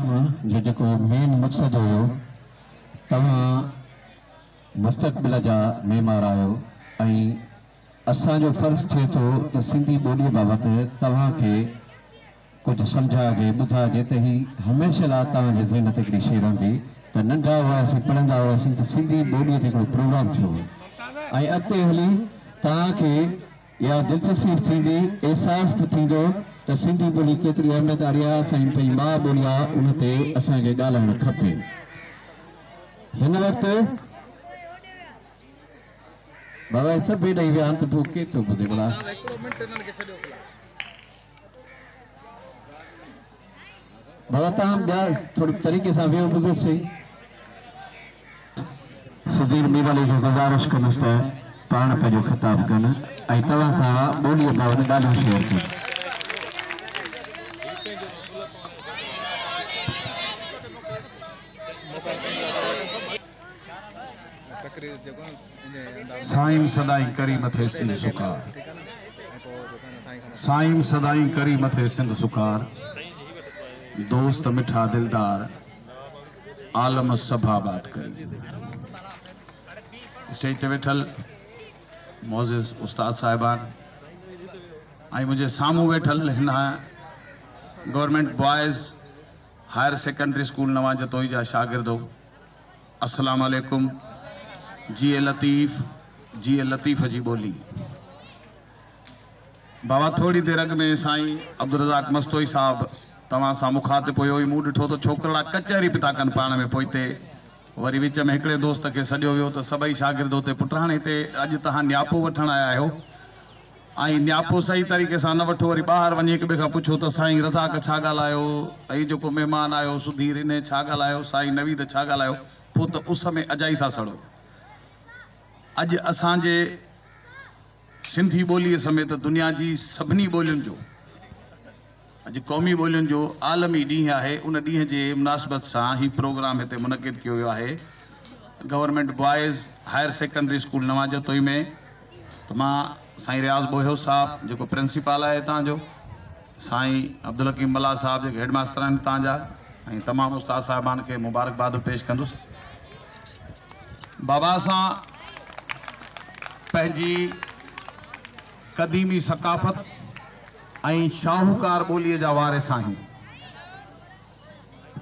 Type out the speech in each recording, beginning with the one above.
जेको मेन मक़सदु हुओ तव्हां मुस्तक़बिल जा महिमान आहियो ऐं असांजो फ़र्ज़ु थिए थो त सिंधी ॿोलीअ बाबति तव्हांखे कुझु सम्झाइजे ॿुधाइजे त हीअ हमेशह लाइ तव्हांजे ज़हन ते हिकिड़ी शइ रहंदी त नंढा हुआसीं पढ़ंदा हुआसीं त सिंधी ॿोलीअ ते हिकिड़ो प्रोग्राम थियो ऐं अॻिते हली तव्हांखे इहा दिलचस्पी थींदी सिंधी बोली केतरी अहमियत वारी है साईं पंहिंजी माउ बोली उन असें असांखे ॻाल्हाइणु खपे बाबा सब ॾेई विया आहिनि त पोइ केरु भला बाबा तव्हां ॿिया तरीक़े से वे ॿुधो सही सुधीर मीवाली को गुज़ारिश कंदुसि त पाण पंहिंजो ख़िताबु कनि ऐं तव्हां शेयर की साईं सदाई करी मथे सिंध सुकार साईं सदाई करी मथे सिंध सुकार दोस्त मिठा दिलदार आलम सभा बात करी स्टेज ते वेठल मोज़िज़ उस्ताद साहिबान आई मुझे सामू वेठल हिन government boys higher secondary school Nawa Jatoi जा शागिर्दो असलकुम जी ए लतीफ़ जी ए लतीफ़ जी बोली बाबा थोड़ी देर अॻु में साईं अब्दुल रज़ाक मस्तोई साहब तव्हां सां मुखातिब हुयो ई मूं ॾिठो त कचहरी बि था कनि पाण में पोइ हिते वरी विच में एक दोस्त के सॾियो वियो त सभई शागिर्द हुते पुटु हाणे हिते अॼु तव्हां आया आहियो आई नियापो सही तरीक़े से न वो वरी ॿाहिरि वञी पुछो तो साई रजाक का छा ॻाल्हायो आयो सुधीर इन छा साई नवीद छा तो उस में अजाई था सड़ो अज असांजे सिंधी बोली समेत दुनिया की सभी बोलियों जो अज क़ौमी बोलियों जो आलमी डी है उन डी के मुनासिबत से ही प्रोग्राम इतने मुनक़िद किया वियो government boys higher secondary school Nawajatoi में तो साईं रियाज़ बोहो साहिबु जेको प्रिंसिपल आहे जो साईं अब्दुल हक़ीम बला साहिब जेके हेडमास्टर आहिनि तव्हांजा ऐं तमामु उस्तादु साहिबान खे मुबारकबाद पेश कंदुसि बाबा असां पंहिंजी क़दीमी सकाफ़त ऐं शाहूकार ॿोलीअ जा वारिस आहियूं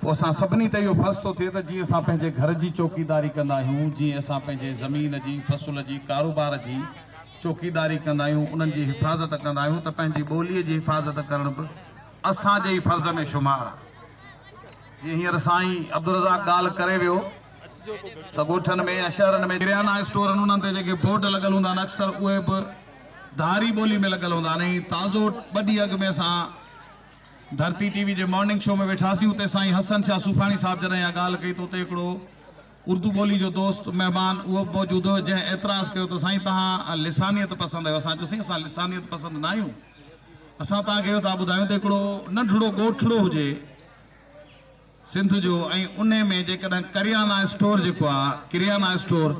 पोइ असां सभिनी ते इहो फस थो थिए त जीअं असां पंहिंजे घर जी चौकीदारी कंदा आहियूं जीअं असां पंहिंजे ज़मीन जी फसुल जी कारोबार जी चौकीदारी कंदा आहियूं उन्हनि जी हिफ़ाज़त कंदा आहियूं त पंहिंजी ॿोलीअ जी हिफ़ाज़त करण बि असांजे ई फर्ज़ में शुमारु आहे जीअं हींअर साईं अब्दुल रज़ा ॻाल्हि करे वियो त ॻोठनि में या शहरनि में किरयाना स्टोरनि उन्हनि ते जेके बोर्ड लॻल हूंदा आहिनि अक्सर उहे बि धारी ॿोली में लॻल हूंदा आहिनि ताज़ो ॿ ॾींहं अॻु में असां धरती टीवी जे मॉर्निंग शो में वेठासीं उते साईं हसन शाह सुफ़ानी साहिबु जॾहिं इहा ॻाल्हि कई त हुते हिकिड़ो उर्दू बोली जो दोस्त मेहमान उहो बि मौजूदु हुयो जंहिं एतिरा कयो त साईं तव्हां लिसानियत पसंदि आहियो असांजो साईं असां लिसानियत पसंदि न आहियूं असां तव्हांखे इहो था ॿुधायूं त हिकिड़ो नंढिड़ो ॻोठड़ो हुजे सिंध जो ऐं उन में जेकॾहिं करियाना स्टोर जेको आहे किरियाना स्टोर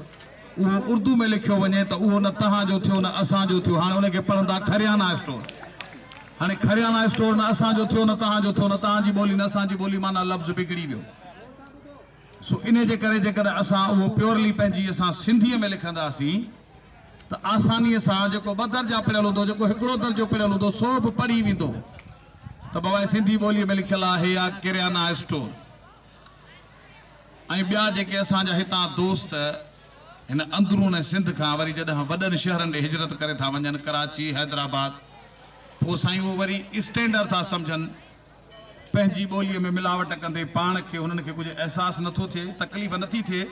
उहो उर्दू में लिखियो वञे त उहो न तव्हांजो थियो न असांजो थियो हाणे उनखे पढ़ंदो आहे खरियाना स्टोर हाणे खरियाना स्टोर न असांजो थियो न तव्हांजो थियो न तव्हांजी ॿोली न असांजी ॿोली माना लफ़्ज़ बिगड़ी वियो सो इन जे करे जेकॾहिं असां उहो प्योरली पंहिंजी असां सिंधीअ में लिखंदासीं त आसानीअ सां जेको ॿ दर्जा पढ़ियलु हूंदो जेको हिकिड़ो दर्जो पढ़ियलु हूंदो सो बि पढ़ी वेंदो त बाबा सिंधी ॿोलीअ में लिखियलु आहे या किरियाना स्टोर ऐं ॿिया जेके असांजा हितां दोस्त हिन अंदरून सिंध खां वरी जॾहिं वॾनि शहरनि ॾे हिजरत करे था वञनि कराची हैदराबाद पोइ साईं उहो वरी स्टैंडर था सम्झनि पंहिंजी ॿोलीअ में मिलावट कंदे पाण खे हुननि खे कुझु अहसासु नथो थिए तकलीफ़ नथी थिए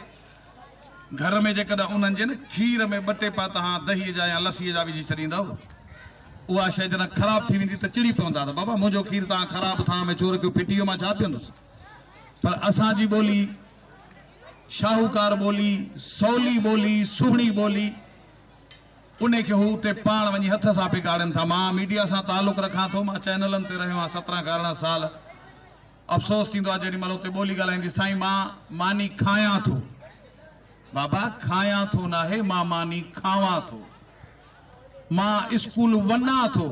घर में जेकॾहिं उन्हनि जे न खीर में ॿ टे दही जा या लसीअ जा विझी छॾींदव उहा शइ जॾहिं ख़राबु थी वेंदी त चिड़ी पवंदा त बाबा मुंहिंजो खीरु तव्हां ख़राबु था में चोर खे फिटी वियो मां छा पीअंदुसि पर असांजी ॿोली शाहूकार ॿोली सवली ॿोली सुहिणी ॿोली उनखे हू उते पाण वञी हथ सां बिगाड़नि था मां मीडिया सां तालुक रखां थो मां चैनलनि ते रहियो आहियां सत्रहं अरिड़हं साल अफ़सोस जी मेल जेॾी बोली ाली सी मां मानी खाया तो बाबा खाया तो ना है मां मानी खावा तो मां स्कूल वना तो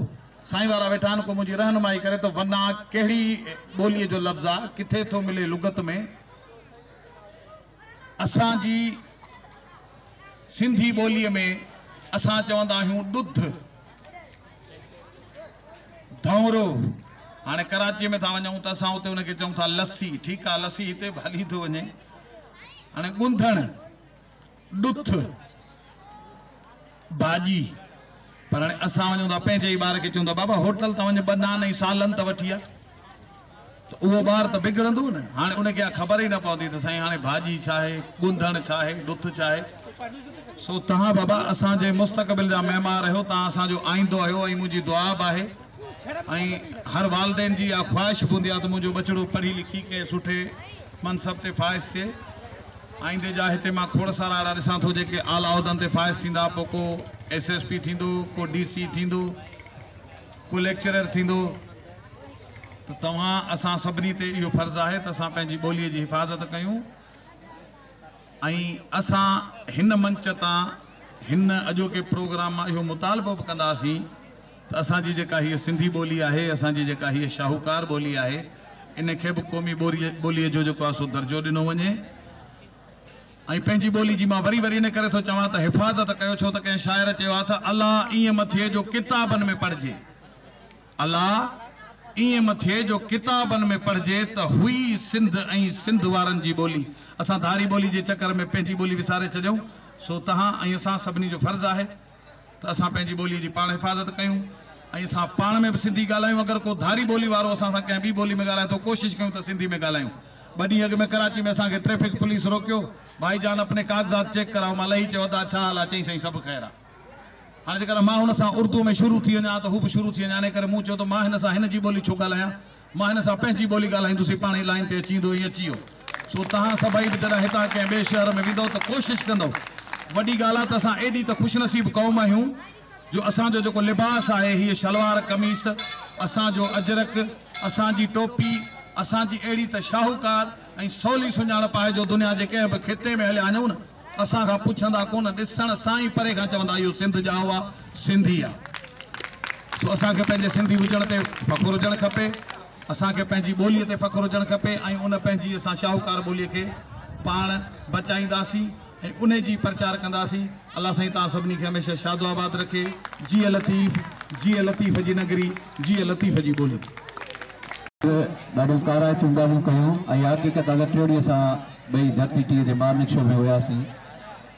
साई वारा वेठान को मुझे रहनुमाई करे तो वना कहिड़ी बोली जो लफ़्ज़ आ किथे तो मिले लुगत में असांजी सिंधी बोली में अस चवंदा आहियूं धौरो हाँ कराची में था वञूं तो असा उतने हुनखे चूं था लस्सी ठीक है लस्सी इतने बि हली थो वञे हाणे ॻुंधण ॾुथ भाॼी पर हाँ अस वञूं ही बार के चूं बाबा होटल तो वे ॿ नान ई वी तो वठी आहे त उहो न हाँ उनके ख़बर ही न पवी तो सही हाँ भाजी चाहे आहे चाहे डुथ चाहे सो तबा बाबा असांजे मुस्तक़बिल जा महिमा रहियो तव्हां असांजो आईंदो आहियो ऐं दुआ बि आहे ऐं हर वालदेन जी इहा ख़्वाहिश हूंदी आहे त मुंहिंजो बचिड़ो पढ़ी लिखी के सुठे मनसब ते फ़ाइज़ थिए आईंदे जा हिते मां खोड़ सारा अहिड़ा ॾिसां थो जेके आला उहिदनि ते फ़ाइज़ थींदा पोइ को एस एस पी थींदो को डी सी थींदो को लेक्चर थींदो त तव्हां असां सभिनी ते इहो फर्ज़ु आहे त असां पंहिंजी ॿोलीअ जी हिफ़ाज़त कयूं ऐं असां हिन मंच तां हिन अॼोके प्रोग्राम मां इहो मुतालबो बि कंदासीं तो असांजी जेका हीअ सिंधी बोली है असांजी जेका हीअ शाहूकार बोली है इनके भी क़ौमी बोली ॿोलीअ जो जो आहे सो दर्जो दिनों वे बोली जी वरी वरी इन करे थो चवां हिफ़ाज़त कर छो तो कें शायर अल्लाह इं मथे जो किताबन में पढ़े अल्लाह इं मथे जो किताबन में पढ़े तो हुई सिंध ऐं सिंध वार बोली ॿोली असां धारी ॿोली जे चकर में पंहिंजी बोली विसारे छॾियऊं सो तव्हां ऐं असां सभिनी जो तो असि बोली की पा हिफ़ाज़त क्यों ऐं असां में भी सिंधी ॻाल्हायूं अगरि को धारी बोली वो अस सां कंहिं में ॻाल्हाए थो कोशिशि कयूं त सिंधी में ॻाल्हायूं ॿ ॾींहं में कराची में असांखे ट्रैफ़िक पुलिस रोको भाई जान अपने कागज़ात चेक कराओ मां लही चयो था हाल आहे चई साईं सभु ख़ैरु आहे हाणे जेकर मां उर्दू में शुरू थी वञा त शुरू थी वञा हिन करे मूं चयो बोली तो मां छो ॻाल्हायां मां हिन सां लाइन से अची वेंदो अची सो तव्हां सभई जैसे जॾहिं हितां शहर में वो तो कोशिश कंदव वॾी ॻाल्हि आहे त असां एॾी त ख़ुशिनसीबु क़ौम आहियूं जो असांजो जेको लिबास आहे हीअ शलवार कमीस असांजो अजरक असांजी टोपी असांजी अहिड़ी त शाहूकार ऐं सवली जो दुनिया जे कंहिं बि ख़िते में हलिया वञूं न असां पुछंदा कोन ॾिसणु परे खां चवंदा इहो सिंध जाउ आहे सिंधी आहे सो असांखे पंहिंजे सिंधी हुजण ते फ़खुरु हुजणु खपे असांखे पंहिंजी ॿोलीअ ते हुजणु खपे ऐं उन पंहिंजी असां शाहूकार ॿोलीअ खे पाण बचाईंदासीं ऐं जी प्रचार कंदासीं अला साईं तव्हां सभिनी खे हमेशह शादो आबाद रखे जीअ लतीफ़ जीअ लतीफ़ जी नगरी जीअं जी ॿोली ॾाढियूं कारायतूं दादा कयूं ऐं हक़ीक़त अगरि टियों असां ॿई धरती टीह जे मारनिक शो में हुयासीं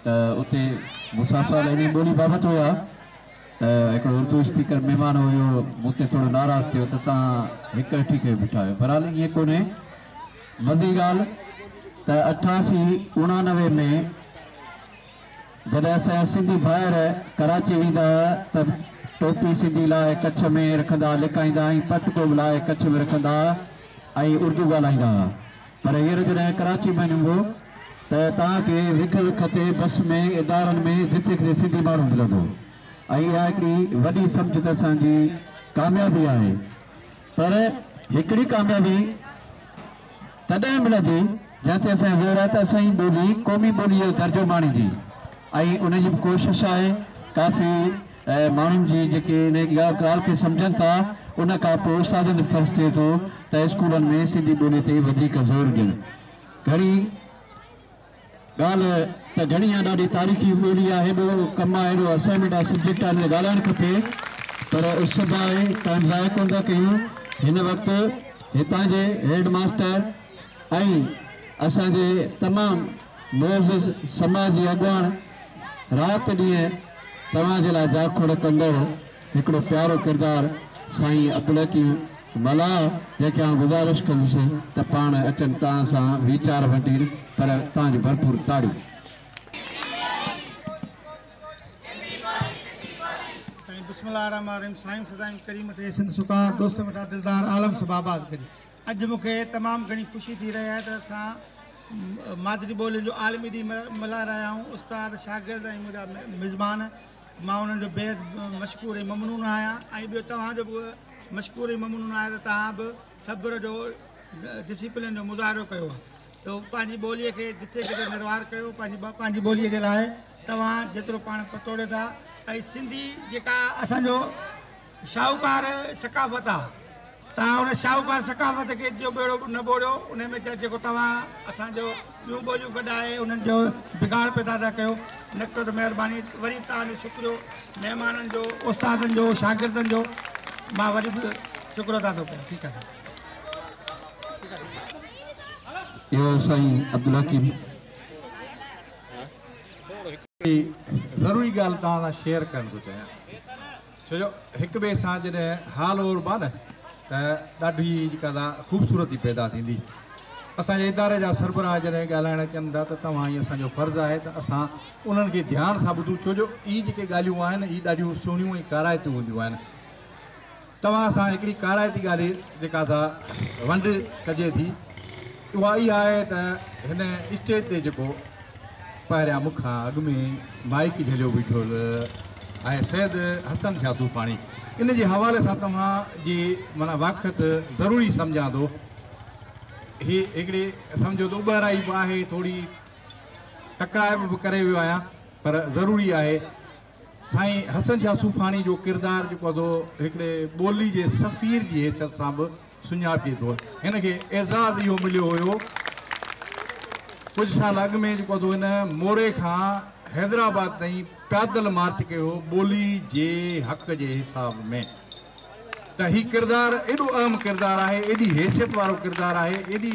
त उते मूंसां सवाल अहिड़ी ॿोली बाबति हुया त हिकिड़ो उर्दू स्पीकर महिमान हुयो मूं ते थोरो नाराज़ु थियो त तव्हां हिकु अठी करे बीठा आहियो पर हाल ईअं कोन्हे मज़ी ॻाल्हि त अठासी उणानवे में जॾहिं असांजा सिंधी ॿाहिरि कराची वेंदा हुआ त टोपी सिंधी लाइ कच्छ में रखंदा लिकाईंदा ऐं पटको बि लाइ कच्छ में रखंदा ऐं उर्दू ॻाल्हाईंदा हुआ पर हींअर जॾहिं कराची में वञिबो त तव्हांखे विख विख ते बस में इदारनि में जिते किथे सिंधी माण्हू मिलंदो ऐं इहा हिकिड़ी वॾी सम्झ त असांजी कामियाबी आहे पर हिकिड़ी कामयाबी तॾहिं मिलंदी जंहिं ते असांजो व्यवर आहे त असांजी ॿोली क़ौमी ॿोलीअ जो दर्जो माणींदी ऐं उनजी बि कोशिशि काफ़ी ऐं की जी जेके हिन ॻाल्हि खे सम्झनि था उन खां पोइ उस्तादनि जो फर्ज़ु में सिंधी बोली ते ज़ोर ॾियनि घणी ॻाल्हि त घणी आहे ॾाढी तारीख़ी ॿोली आहे हेॾो कमु आहे असाइनमेंट सब्जेक्ट आहे हिन ॻाल्हाइणु पर उस बि आहे टाइम ज़ाया कोन था कयूं हिन वक़्तु हितां जे हेड मास्टर ऐं मोज़ समाज जे अॻुवाण रात ॾींहुं तव्हांजे लाइ जाखोड़ प्यारो किरदारु साईं अपलकी मला जंहिंखे गुज़ारिश कंदुसि त पाण अचनि तव्हां सां पर भरपूर ताड़ी दोस्त दिलदार आलम सां करी अॼु मूंखे तमामु घणी ख़ुशी थी रही आहे मादरी ॿोली जो आलमी ॾींहुं मल्हाए रहिया आहियूं उस्ताद शागिर्द ऐं मुंहिंजा मेज़बान मां उन्हनि जो बेहद मशहूरु ममनून आहियां ऐं ॿियो तव्हांजो बि मशहूरु ममनून आहे त तव्हां बि सब्र जो डिसिप्लिन जो मुज़ाहिरो कयो त पंहिंजी ॿोलीअ खे जिथे जिथे निर्वार कयो पंहिंजी पंहिंजी ॿोलीअ जे लाइ तव्हां जेतिरो पाण पतोड़े था ऐं सिंधी जेका असांजो शाहूकार सकाफ़त आहे तव्हां हुन शाहूकार सकाफ़त खे जो बेड़ो न ॿोलियो उन में त जेको तव्हां असांजो ॿियूं ॿोलियूं गॾाए उन्हनि जो बिगाड़ पैदा था कयो न कयो त महिरबानी वरी तव्हांजो शुक्रियो महिमाननि जो उस्तादनि जो शागिर्दनि जो मां वरी बि शुक्र अदा थो कयां ठीकु आहे ज़रूरी ॻाल्हि तव्हां सां शेयर करणु थो चाहियां छो जो हिक ॿिए सां जॾहिं हाल और बाद त ॾाढी जेका तव्हां ख़ूबसूरती पैदा थींदी असांजे इदारे जा सरबराह जॾहिं ॻाल्हाइण अचनि था त तव्हां ई असांजो फ़र्ज़ु आहे त असां उन्हनि खे ध्यान सां ॿुधूं छो जो ई जेके ॻाल्हियूं आहिनि ई ॾाढियूं सुहिणियूं ऐं काराइतियूं हूंदियूं आहिनि तव्हां सां हिकिड़ी काराइती ॻाल्हि जेका असां वंड कजे थी उहा इहा आहे त हिन स्टेज ते जेको पहिरियां मूंखां अॻु में माइक झलियो बीठो ऐं सैद हसन छासूफाणी इन जे हवाले सां तव्हांजी माना वाक़त ज़रूरी सम्झां थो इहे हिकिड़े सम्झो त उबराई बि आहे थोरी तकाइब बि करे वियो आहियां पर ज़रूरी आहे साईं हसन शाफाणी जो किरदारु जेको आहे हिकिड़े ॿोली जे सफ़ीर जी हैसियत सां बि सुञाते थो हिन एज़ाज़ इहो मिलियो हुयो कुझु साल अॻु में जेको आहे हिन मोरे खां हैदराबाद ताईं पैदल मार्च कयो ॿोली जे हक़ जे हिसाब में त हीअ किरदारु एॾो अहम किरदारु आहे एॾी हैसियत वारो किरदारु आहे एॾी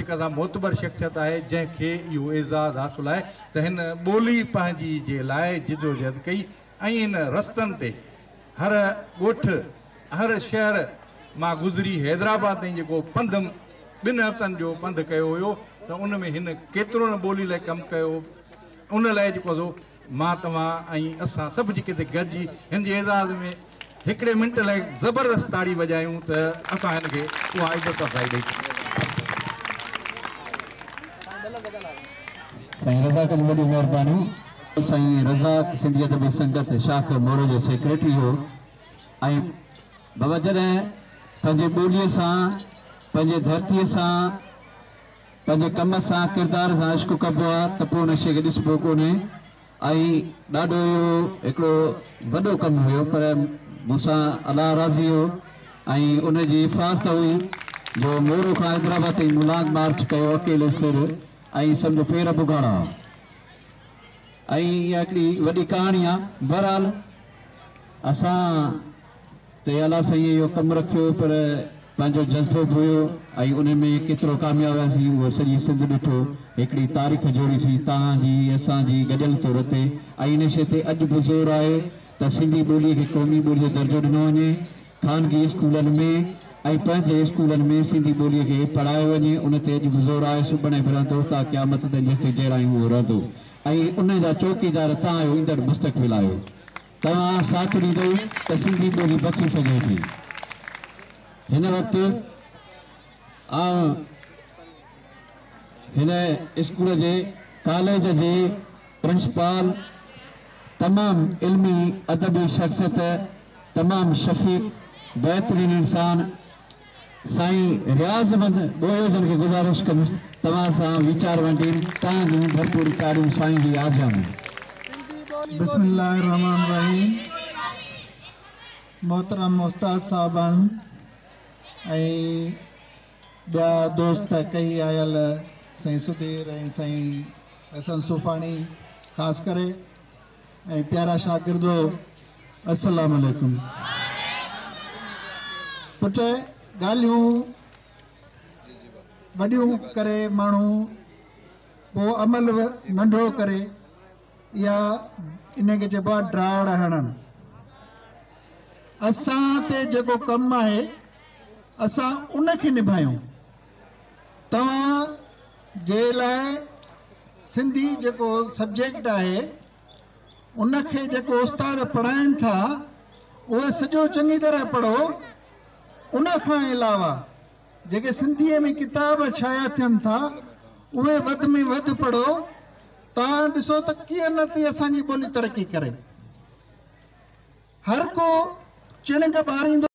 जेका असां मोतबर शख़्सियत आहे जंहिंखे इहो एज़ाज़ हासिलु आहे त हिन ॿोली पंहिंजी जे लाइ जिदोजहद कई ऐं हिन रस्तनि ते हर ॻोठ हर शहर मां गुज़री हैदराबाद ताईं जेको पंध ॿिनि हथनि जो पंधु कयो हुयो त उन में हिन केतिरो ॿोली लाइ कमु कयो उन लाइ जेको सो मां तव्हां ऐं असां सभु जेके हिते गॾिजी हिन जे एजाज़ में हिकिड़े मिंट लाइ ज़बरदस्त ताड़ी वॼायूं त असां हिनखे उहा इज़त ॾेई सघूं साईं रज़ाक जी वॾी महिरबानी साईं रज़ाक सिंधियत संगत शाख जो सेक्रेटरी हो ऐं बाबा जॾहिं पंहिंजे ॿोलीअ सां पंहिंजे धरतीअ सां पंहिंजे कम सां किरदार सां इश्क कबो आहे त पोइ हुन शइ खे ॾिसबो कोन्हे ऐं ॾाढो इहो हिकिड़ो वॾो कमु पर मूंसां अला राज़ी हुओ ऐं हुई जो मोरू खां हैदराबाद ताईं मार्च कयो अकेले सिर ऐं सम्झो पेर भुॻाड़ा ऐं इहा हिकिड़ी वॾी कहाणी आहे बरहाल असां ते अला साईं इहो कमु पर पंहिंजो जज़्बो भी हुयो ऐं उन में केतिरो कामयाबु वियासीं उहो सिंध दिठो एक तारीख़ जोड़ी थी तव्हांजी असांजी गॾियल तौर ते ऐं इन शइ ते अॼु बि ज़ोर आहे तो सिंधी ॿोलीअ खे क़ौमी ॿोली जो दर्जो दिनों वञे ख़ानगी स्कूलनि में स्कूल में सिंधी बोली के पढ़ाया वञे उन ते अॼु बि ज़ोर आहे सुभाणे बि रहंदो त क़यामत ते जेसिताईं जहिड़ायूं उन चौकीदार तुम आहियो ईंदड़ मुस्तक़बिल आहियो तव्हां साथ ॾींदो सिंधी ॿोली बची सघे स्कूल के कॉलेज के प्रिंसिपाल तमाम इल्मी अदबी शख्सियत तमाम शफ़ीक बेहतरीन इंसान साईं रियाज़मंद ॻोयो जन के गुज़ारिश कर तव्हां सां वीचार वंटीनि तव्हां जूं भरपूर तारियूं साईं जी आजा में बसमान रहीम मोहतरम उस्ताद साहिबान ऐं ॿिया दोस्त कई आयल साईं सुधीर ऐं साईं हसन सुफ़ी ख़ासि करे ऐं प्यारा शागिर्दु असल पुट ॻाल्हियूं वॾियूं करे माण्हू पोइ अमल नंढो करे या इनखे चइबो आहे ड्राड़ हणनि असां ते जेको कमु आहे असां उनखे निभायूं तव्हां जे लाइ सिंधी जेको सब्जेक्ट आहे उनखे जेको उस्तादु पढ़ाइनि था उहे सॼो चङी तरह पढ़ो उनखां अलावा जेके सिंधीअ में किताब शाया थियनि था उहे वधि में वधि पढ़ो तव्हां ॾिसो त कीअं नथी असांजी कोन तरक़ी करे हर को चिणिक ॿारींदो